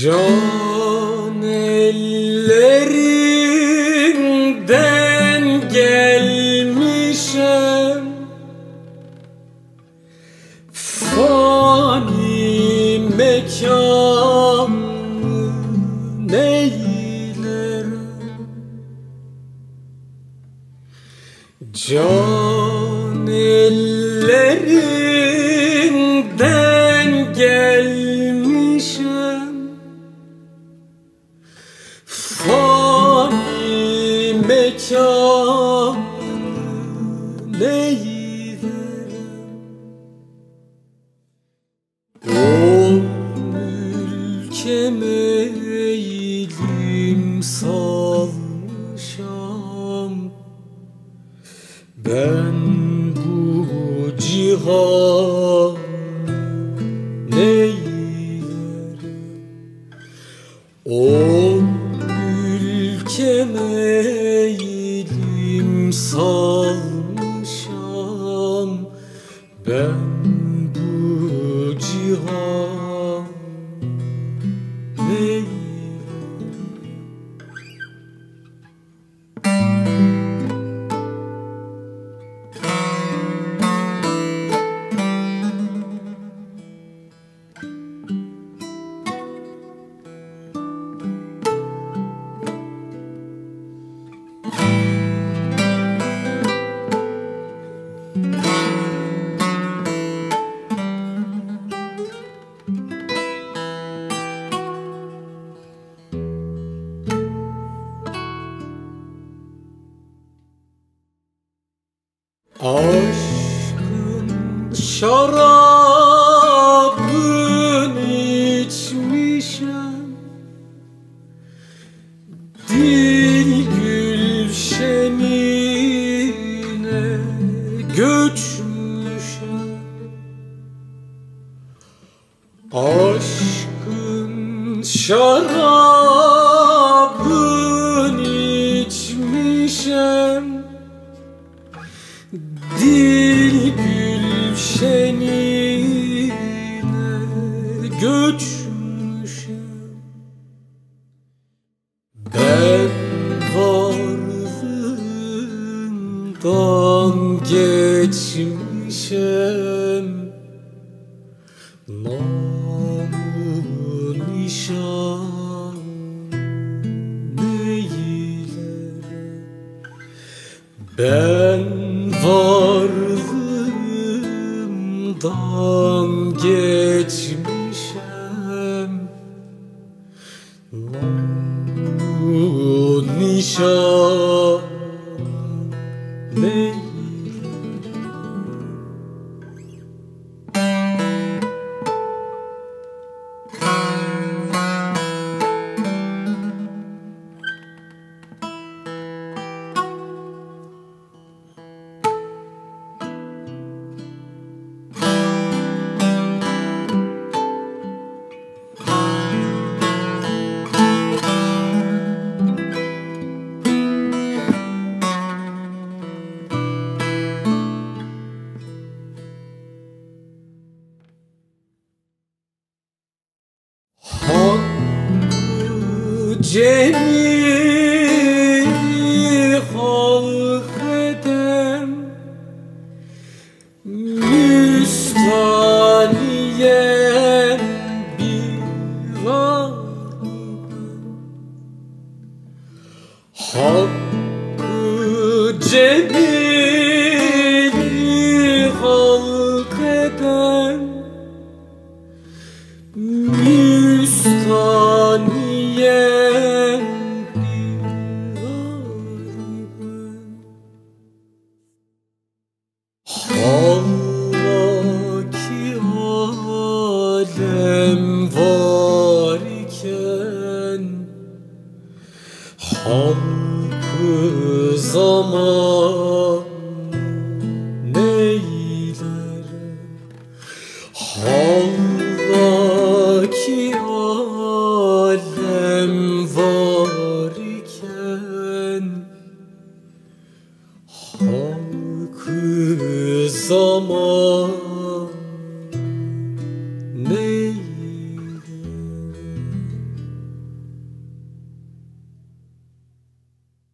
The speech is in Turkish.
Can ellerinden gelmişem. Fani mekanı neylerim? Can ellerinden Ben bu cihan neylerim O ülkeme eğilim salmışam Ben bu cihan Aşkın şarabını içmişem. Dil gülşenine göçmüşem. Aşkın şarabını içmişem göçmüşüm. Ben varlığından geçmişim Namı nişan neylerim ben varlığımdan geçmişem Namı cemil halk eden Müstaniyen bir Hakkı cemil Allah ki alem var iken Halkı zaman Halkı zaman